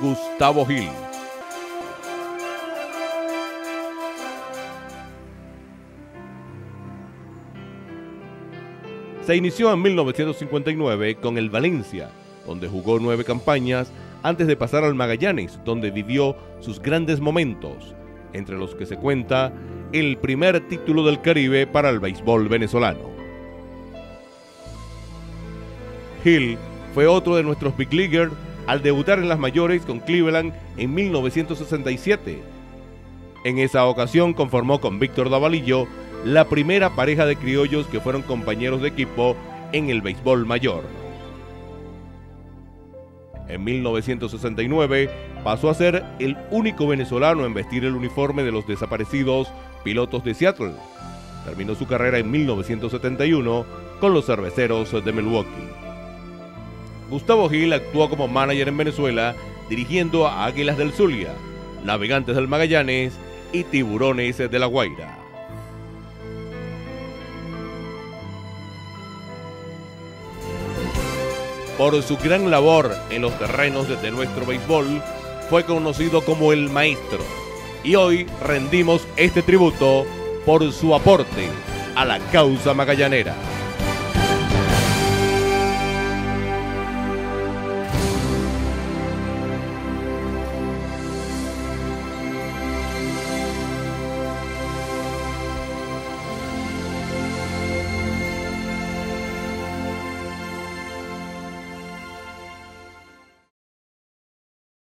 Gustavo Gil. Se inició en 1959 con el Valencia, donde jugó nueve campañas antes de pasar al Magallanes, donde vivió sus grandes momentos, entre los que se cuenta el primer título del Caribe para el béisbol venezolano. Hill fue otro de nuestros big leaguers al debutar en las mayores con Cleveland en 1967. En esa ocasión conformó con Víctor Davalillo la primera pareja de criollos que fueron compañeros de equipo en el béisbol mayor. En 1969 pasó a ser el único venezolano en vestir el uniforme de los desaparecidos pilotos de Seattle. Terminó su carrera en 1971 con los cerveceros de Milwaukee. Gustavo Gil actuó como manager en Venezuela, dirigiendo a Águilas del Zulia, Navegantes del Magallanes y Tiburones de la Guaira. Por su gran labor en los terrenos de nuestro béisbol, fue conocido como el maestro. Y hoy rendimos este tributo por su aporte a la causa magallanera.